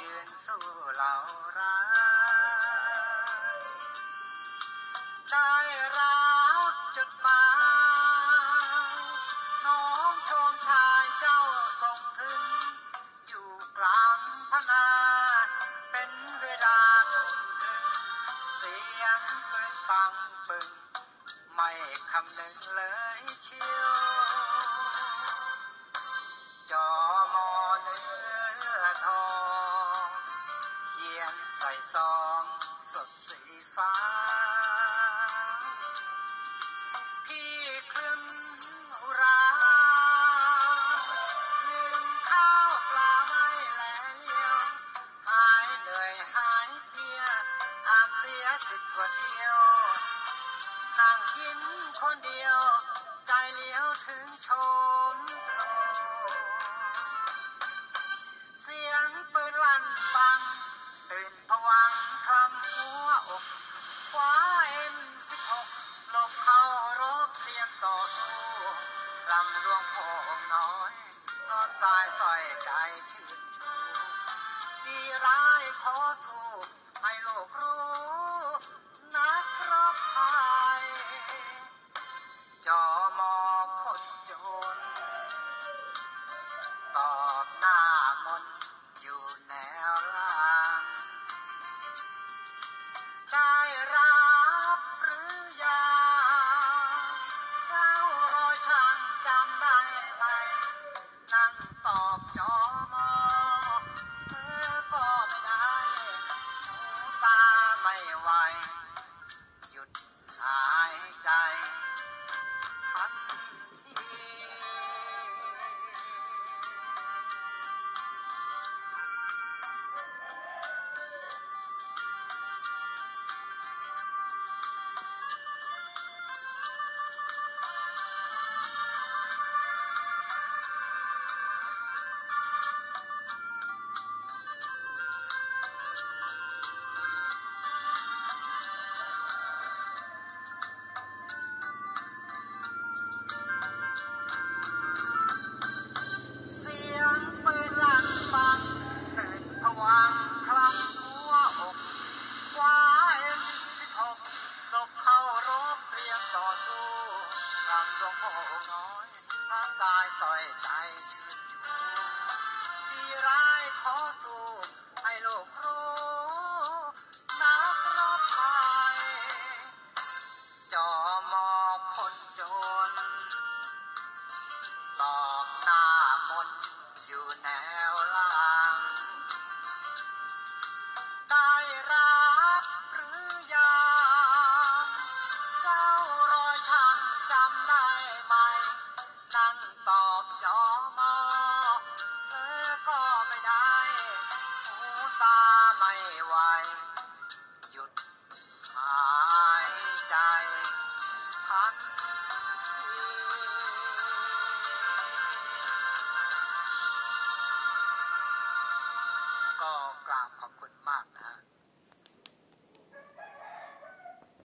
ยืนสู้เหล่าร้ายได้รับจดหมายน้องชมชายเจ้าส่งถึง อยู่กลางพนา เป็นเวลาทุ่มถึง เสียงปืนฟังปึง ไม่คำนึงเลยเชียว fine. pause. ต่อยใจชื่นชูดีร้ายขอสู้ให้โลก ก็กราบขอบคุณมาก